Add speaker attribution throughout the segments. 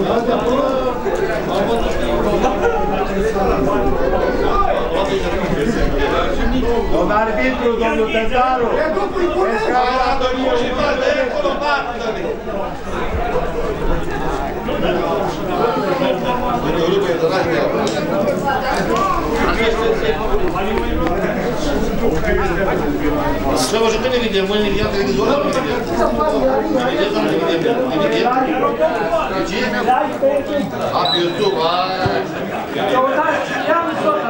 Speaker 1: Давай,
Speaker 2: arbitro, domnul Tăzaru.
Speaker 1: E o Bunescu.
Speaker 2: E domnul Bunescu.
Speaker 3: E domnul Să vă ajutăm evident, mă ne-am dat de de zonă, mă ne-am dat
Speaker 1: de zonă,
Speaker 3: mă ne-am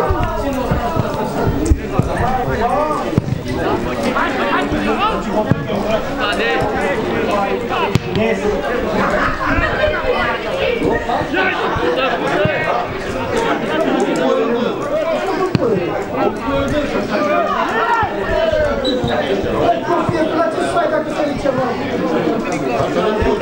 Speaker 3: Não, não.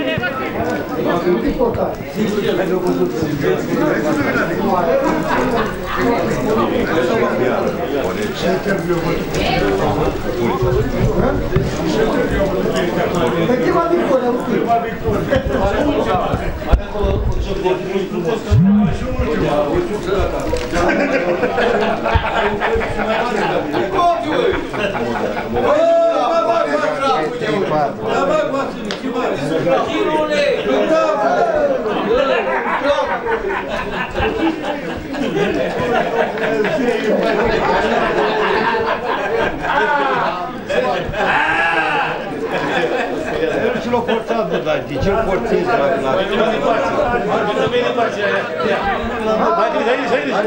Speaker 1: Câteva victorii au Câteva
Speaker 4: victorii.
Speaker 3: Acolo,
Speaker 5: Давай, Максим, кивай.
Speaker 6: Кинули!
Speaker 2: Și l-a forțat, bă, dar de ce îl forțezi, dragă, la Mai bine pace,
Speaker 3: mai bine pace aia. Mai bine, hai, hai, hai.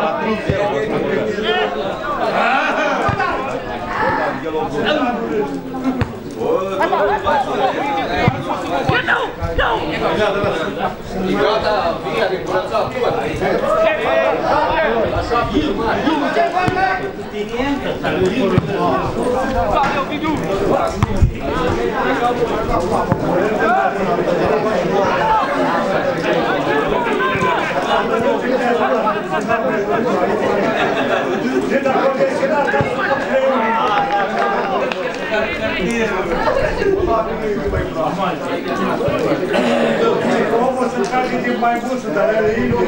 Speaker 1: La
Speaker 2: 3-0. Não, não!
Speaker 3: decorando sua tua.
Speaker 1: Sua firma.
Speaker 3: Valeu, Bidu!
Speaker 4: Tenta acontecer na taça do Omul sunt cazii din mai busă, dar ele ei nu.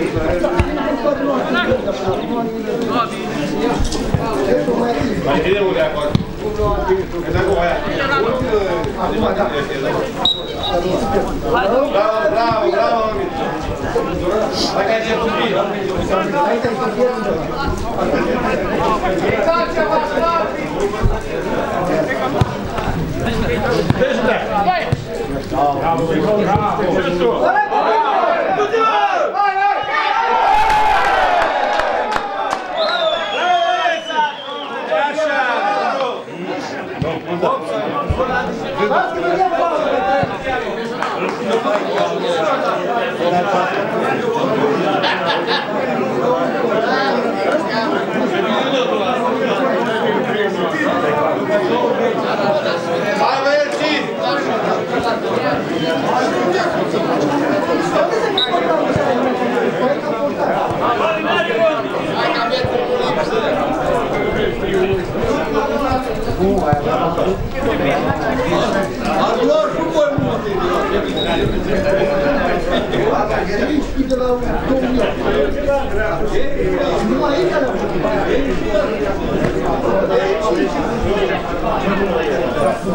Speaker 1: Mai
Speaker 3: bine unde acolo.
Speaker 1: Bravo, bravo,
Speaker 3: bravo! Dacă ai ce copii!
Speaker 1: Hai să-i copii! Exact ce v-ați dat!
Speaker 3: Deze
Speaker 4: goed, het.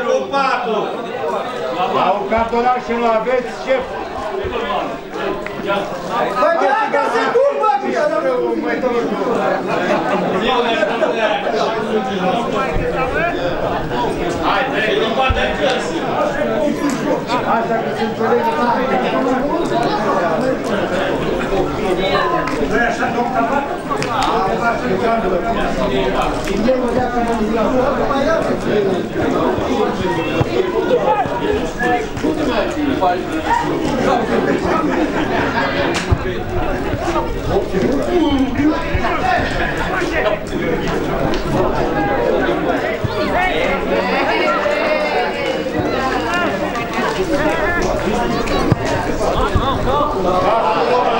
Speaker 3: Încă patru.
Speaker 2: La un cartonaș și nu aveți șef.
Speaker 1: Vai virar a casa
Speaker 3: filha!
Speaker 6: Hai, trei, nu poate încălzi.
Speaker 4: Asta că
Speaker 2: se înțelege.
Speaker 4: Nu-i așa, domn 아,
Speaker 3: 아, 아.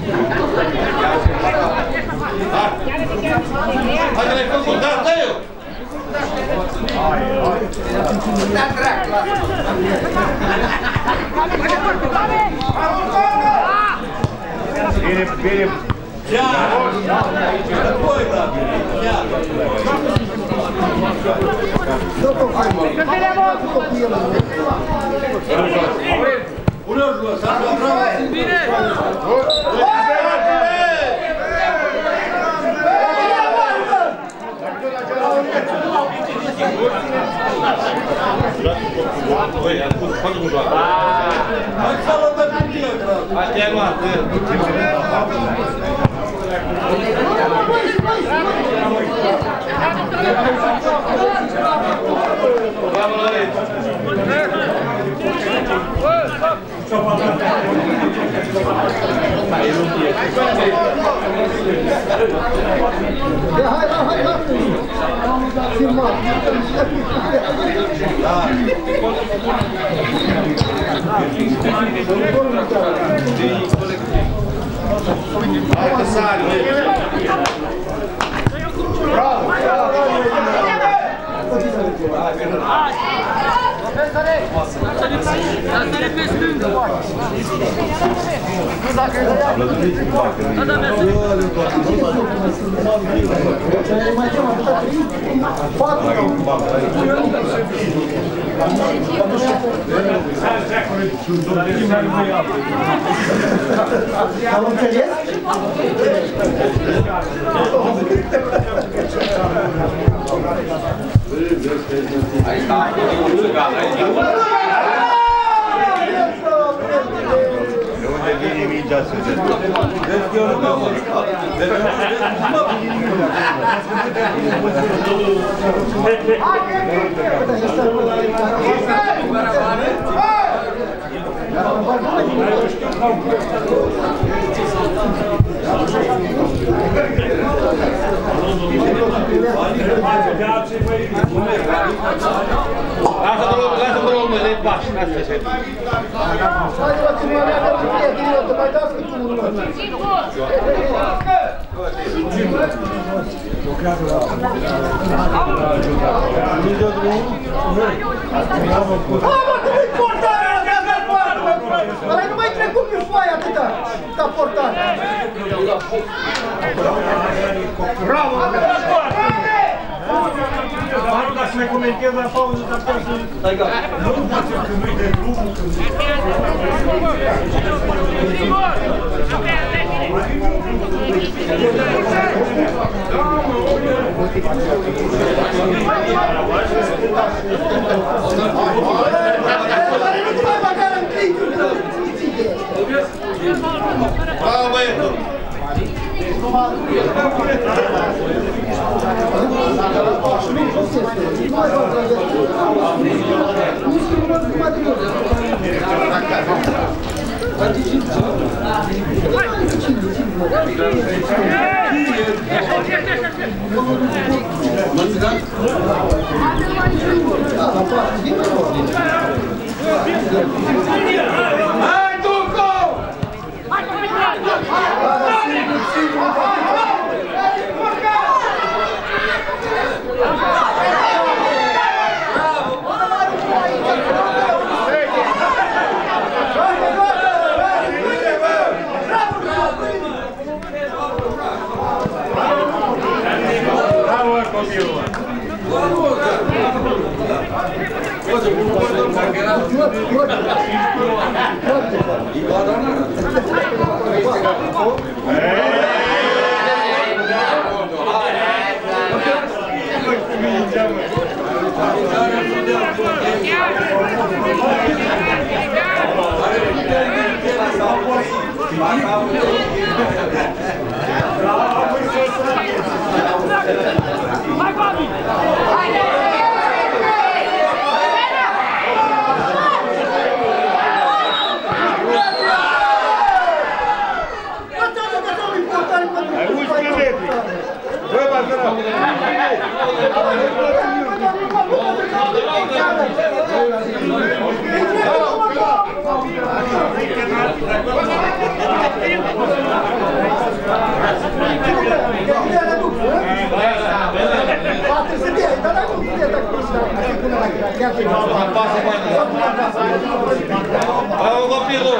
Speaker 3: Hai ne concordat eu!
Speaker 2: Bine, bine!
Speaker 5: Ia! Înapoi, David! Ia! Uneori jos, asta bravo!
Speaker 1: Bine!
Speaker 3: Vamos
Speaker 6: lá,
Speaker 1: Vai, Tessário. Bravo. Bravo. Ah, é verdade. Am înțeles? Thank you. Aí
Speaker 6: tá,
Speaker 2: yapacağız sözü.
Speaker 5: Bekliyorum ben bunu.
Speaker 1: Thank you.
Speaker 6: Lasă-te luăm, lasă-te luăm mâine, pași, lasă te
Speaker 1: Hai-te-vă cât mai avea pentru prietenii ăsta, mai dați cât unul mă. Lucrează
Speaker 4: la... Ajută.
Speaker 2: Nu-i dă drumul? Nu. Asta mi-a făcut.
Speaker 1: Foaie atâta, ca portare.
Speaker 4: Bravo! Ca să ne comentez la pauză, dar chiar să... Nu face când nu-i de drum, când...
Speaker 1: Care nu te mai băga în clipuri, că îți ide. Bravo
Speaker 3: Beto.
Speaker 1: Hadi lan.
Speaker 5: Igual a dona
Speaker 1: știu numai de mult.
Speaker 4: Bravo, copilul!
Speaker 1: Bătaie că nu-i portare pentru Ai 11 metri!
Speaker 2: Bă,
Speaker 1: Bazara!
Speaker 3: Bravo, copilul!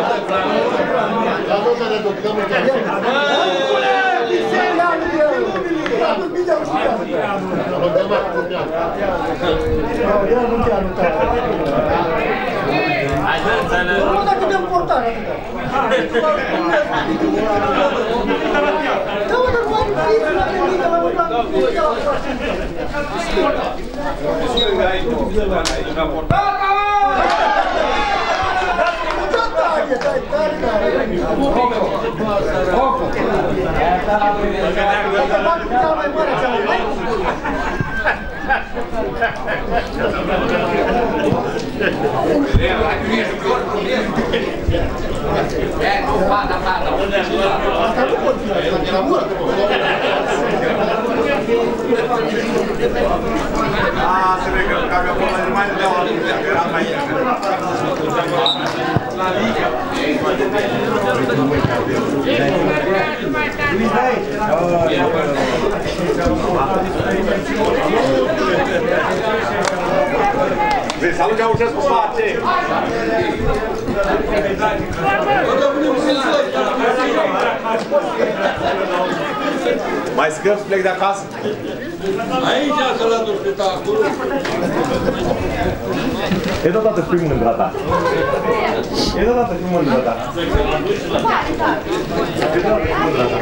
Speaker 1: Roco.
Speaker 5: Roco.
Speaker 1: Mai
Speaker 6: fiți la
Speaker 2: mine, la mine, la mine, la mine. Da, tare, dai, Vocês sabem que é o chance pro bate.
Speaker 5: Todo mundo precisa.
Speaker 2: Mai scăp, plec de acasă?
Speaker 5: Aici, că l-a dus pe acolo.
Speaker 2: E deodată primul în ta. E deodată primul în ta.
Speaker 6: E
Speaker 2: deodată primul în ta.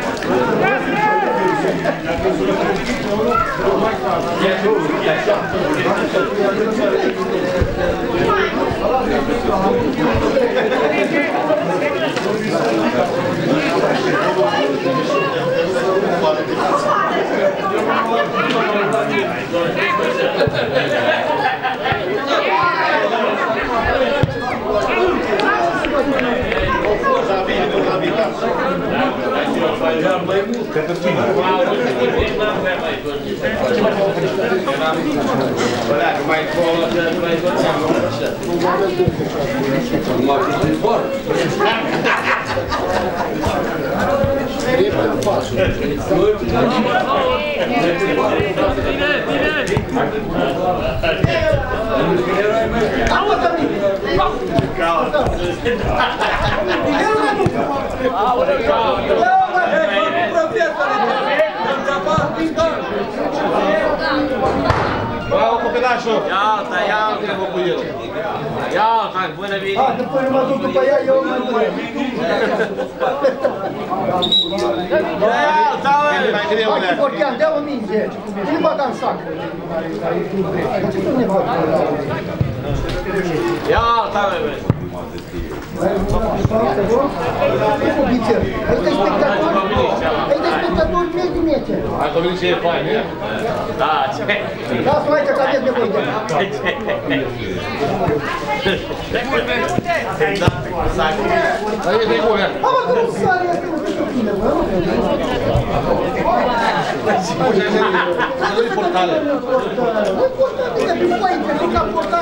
Speaker 6: Bientôt, il y a valori,
Speaker 3: Bravo, copilașul!
Speaker 6: Iată, iată, mă cu el! Iată, bună venit! Ah,
Speaker 1: după nu mă duc după ea, eu mă duc!
Speaker 6: Da, da,
Speaker 3: da! Borchean,
Speaker 1: dea o minge! Nu băga în sac!
Speaker 6: Ia, da, ta, băi, băi!
Speaker 1: Ai de spectator,
Speaker 6: ai
Speaker 1: de spectator trei dimineața.
Speaker 6: Hai că vine ce e fain, e? Da, ce?
Speaker 1: Lasă-o aici că aveți nevoie de
Speaker 6: e.
Speaker 1: Am nu sare nu bine, bă, nu dă portale. Nu e intre, nu ca portata,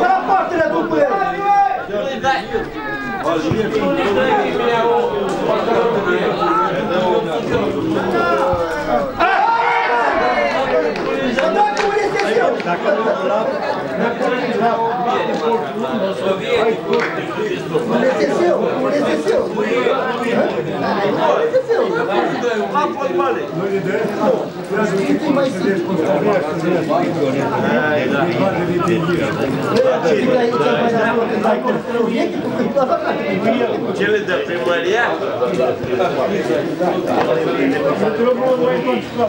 Speaker 1: Rapoartele după el.
Speaker 6: Dacă
Speaker 1: Dacă la la Dumnezeu, Dumnezeu. Dumnezeu.
Speaker 6: A fost male.
Speaker 4: Nu e de.
Speaker 1: Nu. mai sunt.
Speaker 6: Ai, da. Cele de primăria?
Speaker 4: Da.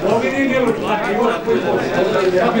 Speaker 4: Domini Domini
Speaker 1: Care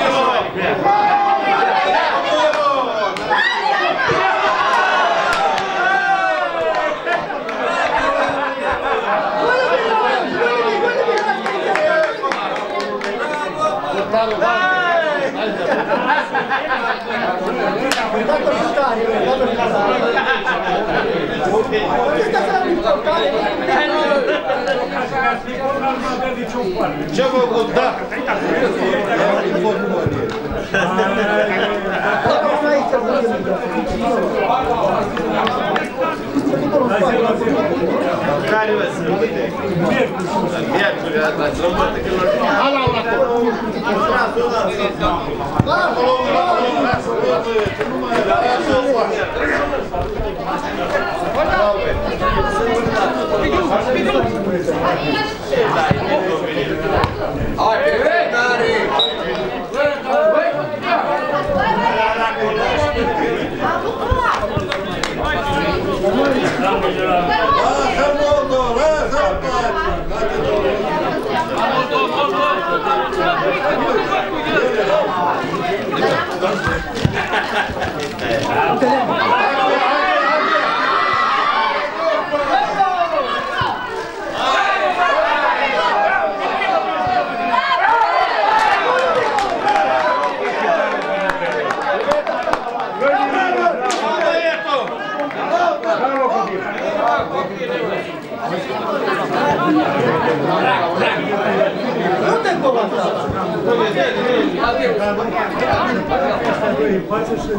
Speaker 4: Ce
Speaker 3: vă văd, da? Care vă sunt? Miercuri, la sărbătă, când mă ajung.
Speaker 1: Hai la ora acolo. Ați vrea
Speaker 3: să dați.
Speaker 1: Da, acolo, la ora,
Speaker 3: să văd, că nu mai era. Să o fac. Să văd, da. Să văd,
Speaker 1: da.
Speaker 3: All
Speaker 5: right,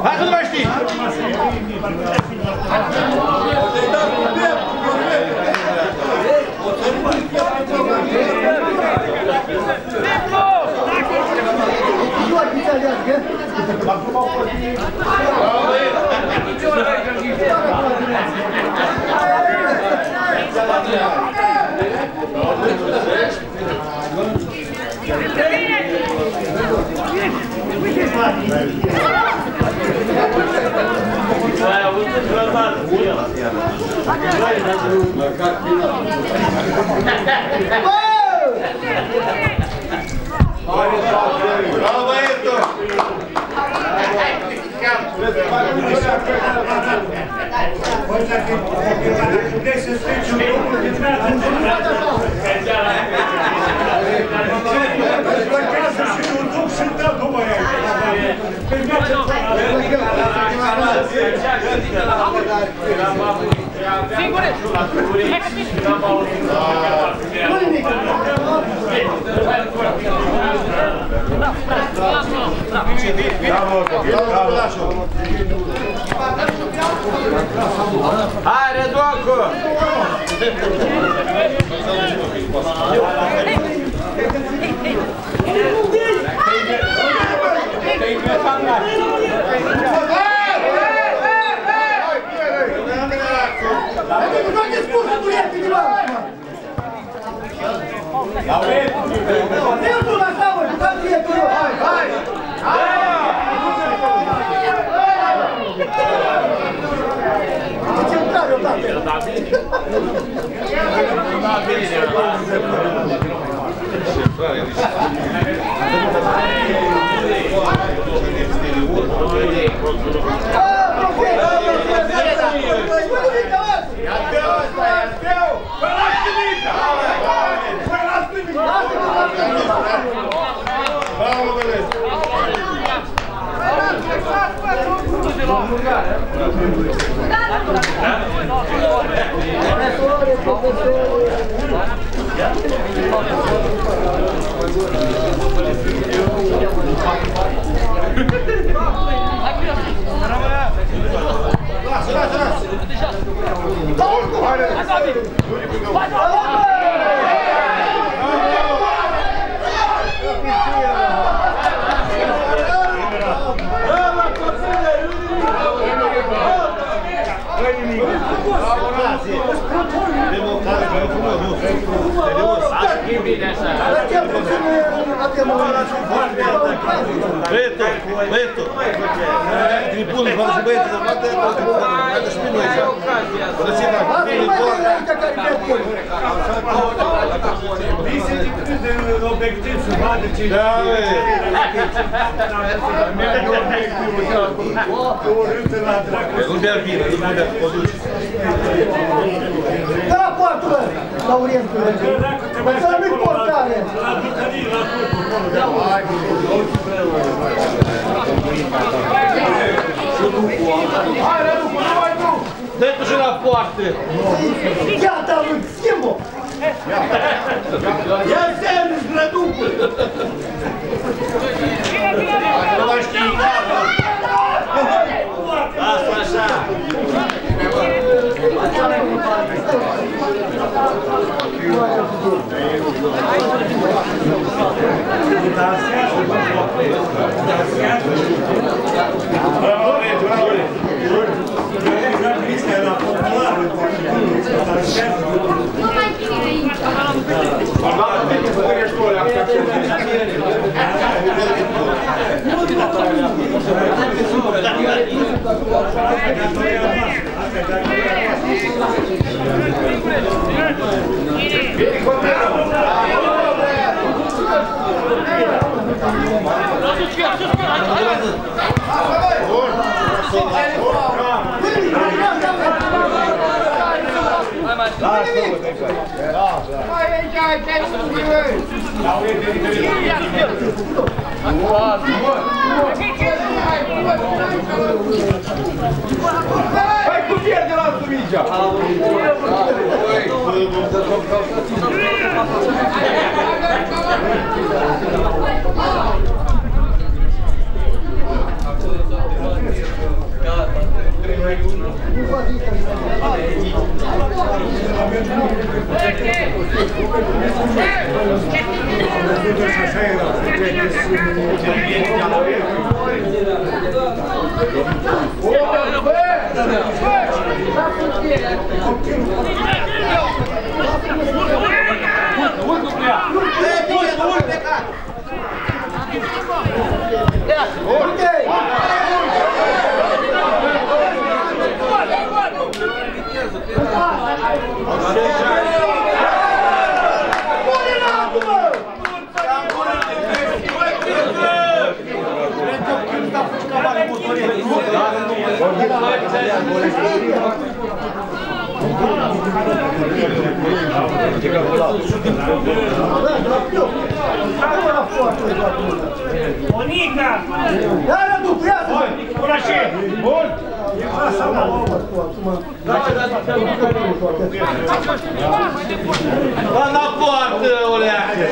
Speaker 4: Hai să nu
Speaker 6: Singure! Hai, Redocu! Te-ai inventat la...
Speaker 1: Haideți, faceți cursă tu ieftini, mă! Eu tu la seamă, dați ieftini, hai, hai! Hai! Ce tare, da bine!
Speaker 6: Da bine,
Speaker 1: Ce
Speaker 6: tare, da bine!
Speaker 3: Vai, vai, vai! Preto, preto. Трибуны разбейте, надо это спиной. Спасибо.
Speaker 4: Da, nu bea vină, nu bea,
Speaker 3: o duci.
Speaker 1: Da,
Speaker 4: Să nu portare! La bucării, la bucării!
Speaker 5: Hai,
Speaker 3: Răducu, nu mai tu! Dă-te și la poartă!
Speaker 1: Gata, mă, schimb-o!
Speaker 5: Let's
Speaker 3: go.
Speaker 2: Lasă-mă, te Mai vezi, ai te
Speaker 3: Hai cu fier de la Sumigea! Hai, Ой, ой,
Speaker 1: ой!
Speaker 4: Monica!
Speaker 1: Iară tu, iară!
Speaker 4: Bună și! Bun!
Speaker 1: E masa mea!
Speaker 6: Da, la poartă, oleacă!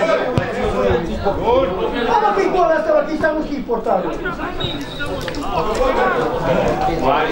Speaker 3: Bun!
Speaker 1: Da, mă, că-i gol ăsta, mă, că ăsta nu știi portarul!
Speaker 6: Mai!